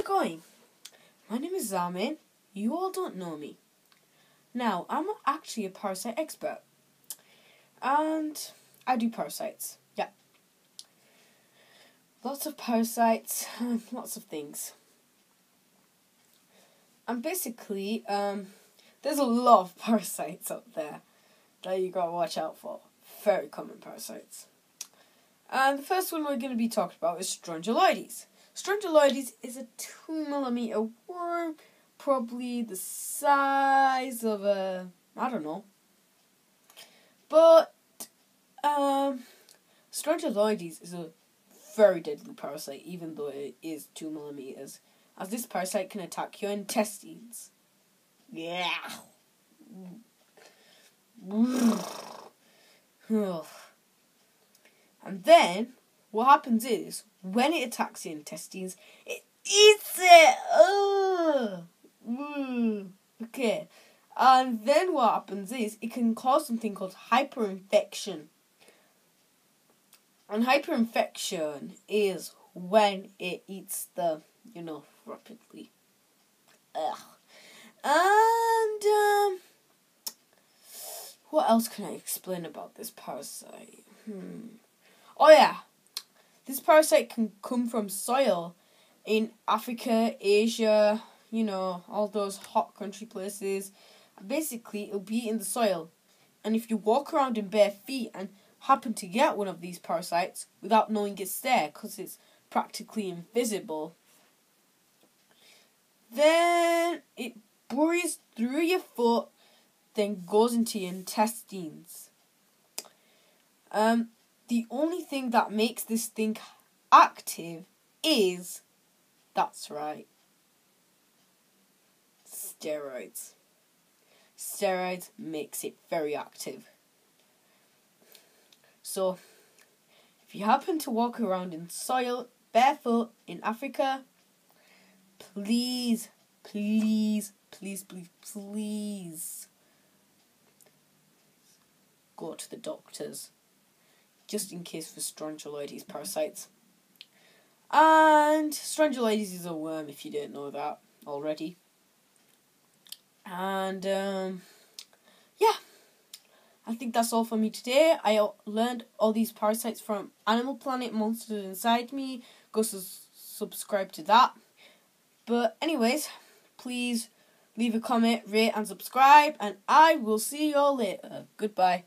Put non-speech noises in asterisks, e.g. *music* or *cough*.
it going? My name is Zamin. You all don't know me. Now, I'm actually a parasite expert. And I do parasites. Yeah. Lots of parasites, *laughs* lots of things. And basically, um, there's a lot of *laughs* parasites out there that you gotta watch out for. Very common parasites. And the first one we're to be talking about is Strongyloides. Strongyloides is a 2 millimeter worm, probably the size of a, I don't know. But, um, Strongyloides is a very deadly parasite, even though it is 2 millimeters, as this parasite can attack your intestines. Yeah. *sighs* And then what happens is when it attacks the intestines, it eats it. Ugh. Okay. And then what happens is it can cause something called hyperinfection. And hyperinfection is when it eats the, you know, rapidly. Ugh. And um, what else can I explain about this parasite? Hmm. Oh yeah, this parasite can come from soil in Africa, Asia, you know, all those hot country places. Basically, it'll be in the soil. And if you walk around in bare feet and happen to get one of these parasites without knowing it's there because it's practically invisible, then it burrows through your foot, then goes into your intestines. Um, the only thing that makes this thing active is that's right steroids. Steroids makes it very active. So if you happen to walk around in soil barefoot in africa please please please please please go to the doctors just in case for Strongyloides parasites. And Strongyloides is a worm if you didn't know that already. And um, yeah, I think that's all for me today. I learned all these parasites from Animal Planet Monsters Inside Me. Go su- subscribe to that. But, anyways, please leave a comment, rate, and subscribe. And I will see you all later. Goodbye.